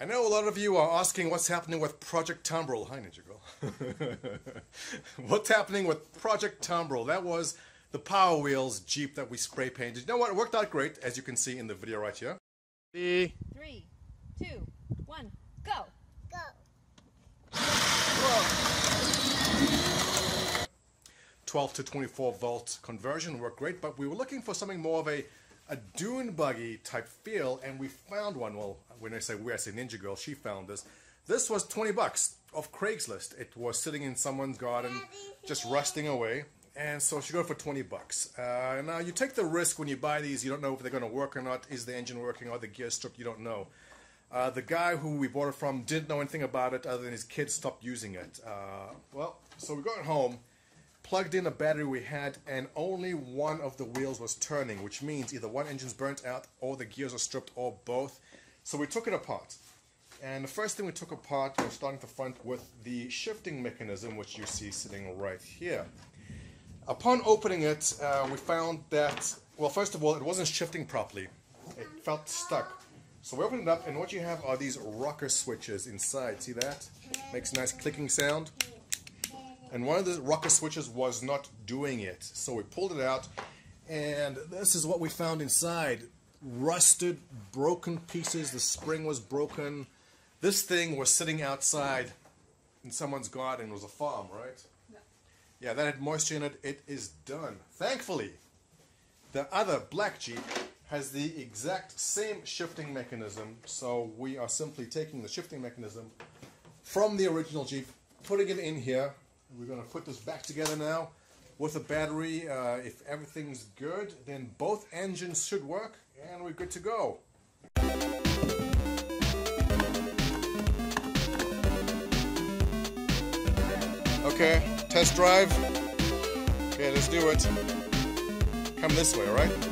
I know a lot of you are asking what's happening with Project Tumbril. Hi, Ninja Girl. what's happening with Project Tumbril? That was the Power Wheels Jeep that we spray painted. You know what? It worked out great, as you can see in the video right here. The Three, two, one, go. Go. 12 to 24 volt conversion worked great, but we were looking for something more of a, a dune buggy type feel, and we found one. Well, when I say we, I say Ninja Girl, she found this. This was 20 bucks off Craigslist. It was sitting in someone's garden, just rusting away, and so she got it for 20 bucks. Uh, now, you take the risk when you buy these, you don't know if they're going to work or not. Is the engine working? Are the gears stripped? You don't know. Uh, the guy who we bought it from didn't know anything about it other than his kids stopped using it. Uh, well, so we got it home, plugged in a battery we had, and only one of the wheels was turning, which means either one engine's burnt out or the gears are stripped or both. So we took it apart. And the first thing we took apart was starting the front with the shifting mechanism, which you see sitting right here. Upon opening it, uh, we found that, well, first of all, it wasn't shifting properly. It felt stuck. So we opened it up, and what you have are these rocker switches inside. See that? Makes a nice clicking sound. And one of the rocker switches was not doing it. So we pulled it out, and this is what we found inside. Rusted, broken pieces. The spring was broken. This thing was sitting outside in someone's garden. It was a farm, right? Yeah, Yeah, that had moisture in it. It is done. Thankfully, the other black Jeep has the exact same shifting mechanism. So we are simply taking the shifting mechanism from the original Jeep, putting it in here. We're going to put this back together now with a battery. Uh, if everything's good, then both engines should work and we're good to go. Okay, test drive. Okay, let's do it. Come this way, all right?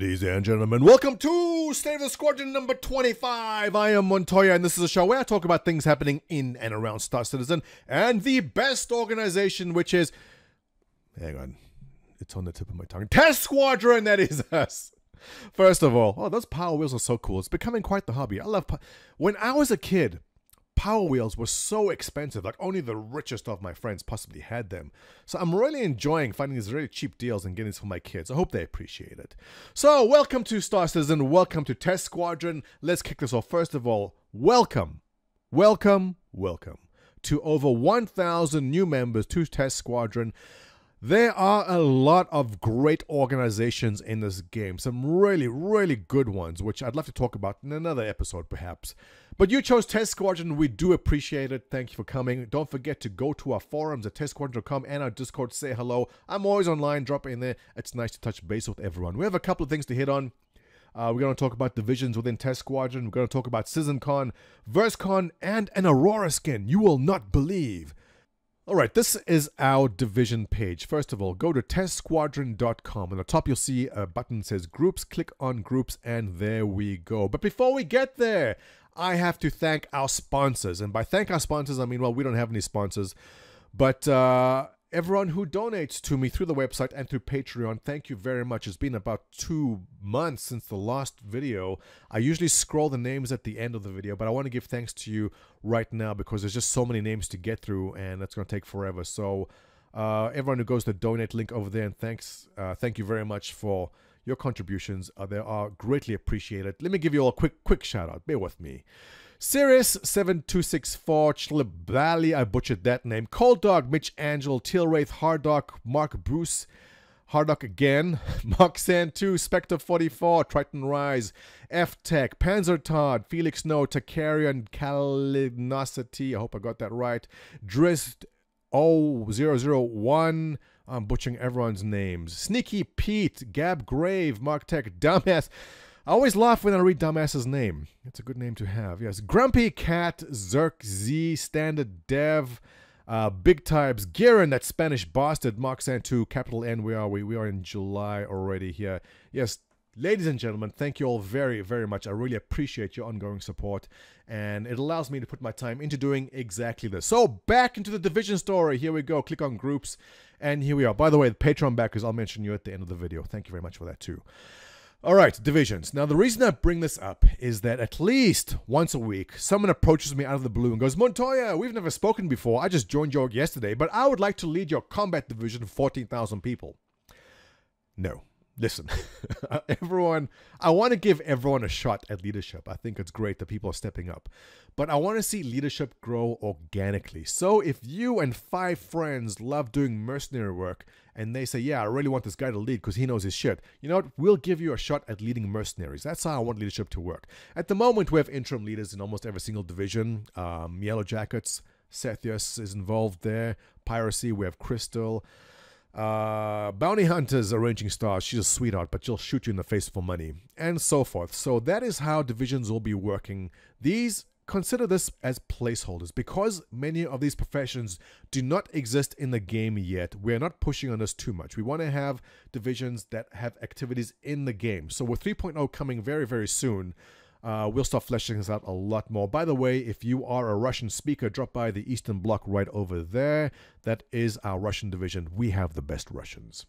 Ladies and gentlemen, welcome to State of the Squadron number 25. I am Montoya, and this is a show where I talk about things happening in and around Star Citizen and the best organization, which is. Hang on. It's on the tip of my tongue. Test Squadron, that is us. First of all, oh, those Power Wheels are so cool. It's becoming quite the hobby. I love. When I was a kid, Power Wheels were so expensive, like only the richest of my friends possibly had them. So I'm really enjoying finding these really cheap deals and getting this for my kids. I hope they appreciate it. So, welcome to Star Citizen, welcome to Test Squadron. Let's kick this off. First of all, welcome, welcome, welcome to over 1,000 new members to Test Squadron. There are a lot of great organizations in this game, some really, really good ones, which I'd love to talk about in another episode perhaps. But you chose Test Squadron, we do appreciate it. Thank you for coming. Don't forget to go to our forums at testsquadron.com and our Discord, say hello. I'm always online, drop in there. It's nice to touch base with everyone. We have a couple of things to hit on. Uh, we're going to talk about divisions within Test Squadron. We're going to talk about CitizenCon, VerseCon, and an Aurora skin. You will not believe. All right, this is our division page. First of all, go to testsquadron.com. On the top, you'll see a button says groups. Click on groups, and there we go. But before we get there, I have to thank our sponsors. And by thank our sponsors, I mean, well, we don't have any sponsors, but uh, everyone who donates to me through the website and through Patreon, thank you very much. It's been about two months since the last video. I usually scroll the names at the end of the video, but I want to give thanks to you right now because there's just so many names to get through and that's going to take forever. So, uh, everyone who goes to the donate link over there, and thanks, uh, thank you very much for your contributions. Uh, they are greatly appreciated. Let me give you all a quick, quick shout out. Bear with me. Sirius 7264 Chlebali, I butchered that name. Cold Dog, Mitch Angel, Tilwraith, Hardock, Mark Bruce, Hardock again, Mark Sand 2, Spectre 44, Triton Rise, F Tech, Panzer Todd, Felix No, Takarian, Calinosity, I hope I got that right, Drist 0001, I'm butchering everyone's names. Sneaky Pete, Gab Grave, Mark Tech, Dumbass. I always laugh when I read Dumbass's name. It's a good name to have. Yes. Grumpy Cat, Zerk Z, Standard Dev, uh, Big Types, Garen, that Spanish bastard, Mark Santu, capital N. Where are we? We are in July already here. Yes. Ladies and gentlemen, thank you all very, very much. I really appreciate your ongoing support, and it allows me to put my time into doing exactly this. So, back into the division story. Here we go. Click on groups, and here we are. By the way, the Patreon backers, I'll mention you at the end of the video. Thank you very much for that, too. All right, divisions. Now, the reason I bring this up is that at least once a week, someone approaches me out of the blue and goes, Montoya, we've never spoken before. I just joined your yesterday, but I would like to lead your combat division of 14,000 people. No listen, everyone, I want to give everyone a shot at leadership. I think it's great that people are stepping up. But I want to see leadership grow organically. So if you and five friends love doing mercenary work and they say, yeah, I really want this guy to lead because he knows his shit, you know what? We'll give you a shot at leading mercenaries. That's how I want leadership to work. At the moment, we have interim leaders in almost every single division. Um, Yellow Jackets, Sethius is involved there. Piracy, we have Crystal. Uh, bounty hunters arranging stars. She's a sweetheart, but she'll shoot you in the face for money, and so forth. So that is how divisions will be working. These consider this as placeholders because many of these professions do not exist in the game yet. We're not pushing on this too much. We want to have divisions that have activities in the game. So with 3.0 coming very very soon. Uh, we'll start fleshing this out a lot more. By the way, if you are a Russian speaker, drop by the Eastern Bloc right over there. That is our Russian division. We have the best Russians.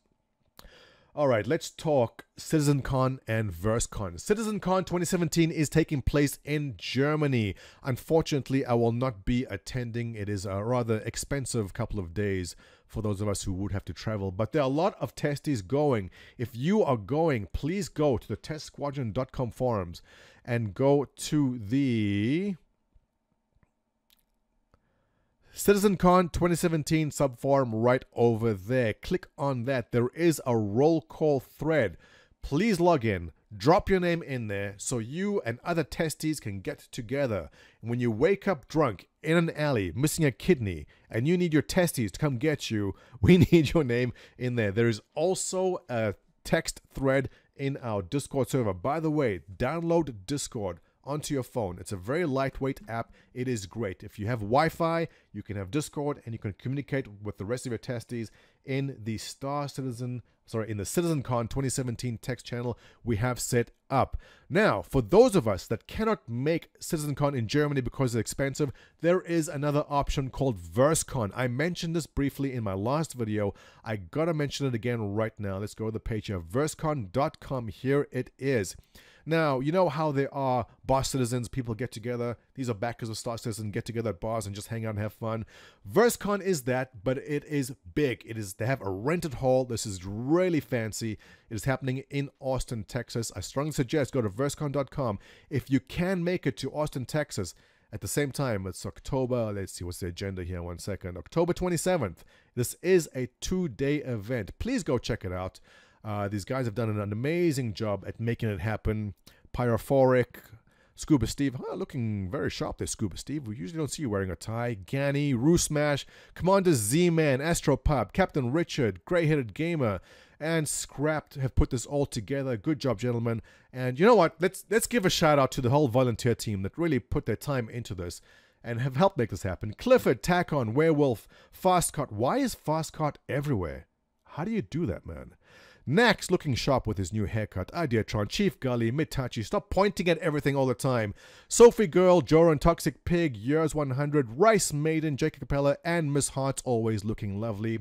All right, let's talk CitizenCon and VerseCon. CitizenCon 2017 is taking place in Germany. Unfortunately, I will not be attending. It is a rather expensive couple of days for those of us who would have to travel, but there are a lot of testies going. If you are going, please go to the testsquadron.com forums and go to the CitizenCon 2017 subforum right over there. Click on that. There is a roll call thread. Please log in, drop your name in there so you and other testies can get together. And when you wake up drunk in an alley, missing a kidney, and you need your testes to come get you, we need your name in there. There is also a text thread in our Discord server. By the way, download Discord onto your phone. It's a very lightweight app. It is great. If you have Wi Fi, you can have Discord and you can communicate with the rest of your testes in the Star Citizen, sorry, in the CitizenCon 2017 text channel we have set up. Now, for those of us that cannot make CitizenCon in Germany because it's expensive, there is another option called VerseCon. I mentioned this briefly in my last video. I gotta mention it again right now. Let's go to the page here, versecon.com. Here it is. Now, you know how there are bar citizens, people get together. These are backers of Star Citizen, get together at bars and just hang out and have fun. VerseCon is that, but it is big. It is they have a rented hall. This is really fancy. It is happening in Austin, Texas. I strongly suggest go to versecon.com. If you can make it to Austin, Texas, at the same time, it's October. Let's see what's the agenda here. One second. October 27th. This is a two day event. Please go check it out. Uh, these guys have done an amazing job at making it happen. Pyrophoric, Scuba Steve, huh, looking very sharp there, Scuba Steve. We usually don't see you wearing a tie. Ganny, Roo Smash, Commander Z-Man, Astropub, Captain Richard, Grey-Headed Gamer, and Scrapped have put this all together. Good job, gentlemen. And you know what? Let's let's give a shout out to the whole volunteer team that really put their time into this and have helped make this happen. Clifford, Tacon, Werewolf, Fastcart. Why is Fastcart everywhere? How do you do that, man? Nax looking sharp with his new haircut. Ah, Ideatron, Chief Gully, Mitachi, stop pointing at everything all the time. Sophie Girl, Joran Toxic Pig, Years 100, Rice Maiden, Jacob Capella, and Miss Hearts always looking lovely.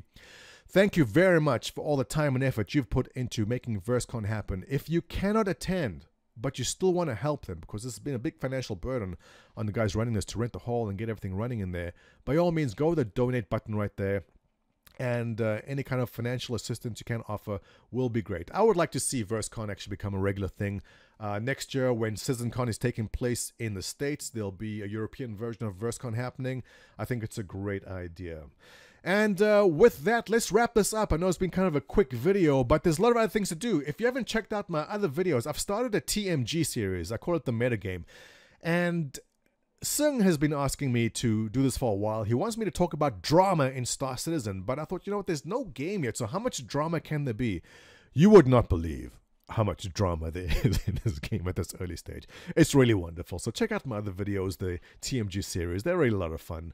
Thank you very much for all the time and effort you've put into making VerseCon happen. If you cannot attend, but you still want to help them because this has been a big financial burden on the guys running this to rent the hall and get everything running in there, by all means, go to the donate button right there and uh, any kind of financial assistance you can offer will be great. I would like to see VerseCon actually become a regular thing. Uh, next year, when CitizenCon is taking place in the States, there'll be a European version of VerseCon happening. I think it's a great idea. And uh, with that, let's wrap this up. I know it's been kind of a quick video, but there's a lot of other things to do. If you haven't checked out my other videos, I've started a TMG series. I call it the metagame. And Sung has been asking me to do this for a while. He wants me to talk about drama in Star Citizen, but I thought, you know what, there's no game yet, so how much drama can there be? You would not believe how much drama there is in this game at this early stage. It's really wonderful. So check out my other videos, the TMG series. They're really a lot of fun.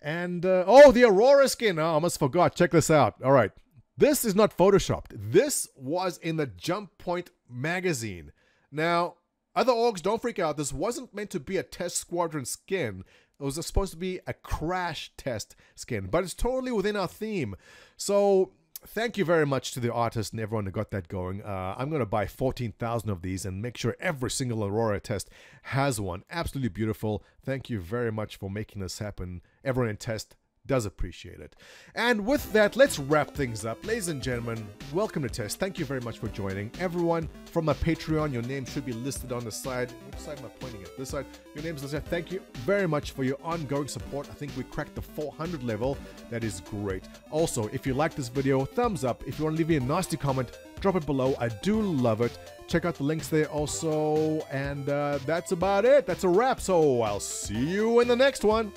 And, uh, oh, the Aurora skin. Oh, I almost forgot. Check this out. All right. This is not photoshopped. This was in the Jump Point magazine. Now, other orgs, don't freak out. This wasn't meant to be a test squadron skin. It was supposed to be a crash test skin, but it's totally within our theme. So thank you very much to the artist and everyone who got that going. Uh, I'm going to buy 14,000 of these and make sure every single Aurora test has one. Absolutely beautiful. Thank you very much for making this happen. Everyone in test does appreciate it. And with that, let's wrap things up. Ladies and gentlemen, welcome to Test. Thank you very much for joining. Everyone from my Patreon, your name should be listed on the side. Which side am I pointing at? This side. Your name's listed. Thank you very much for your ongoing support. I think we cracked the 400 level. That is great. Also, if you like this video, thumbs up. If you want to leave me a nasty comment, drop it below. I do love it. Check out the links there also. And uh, that's about it. That's a wrap. So I'll see you in the next one.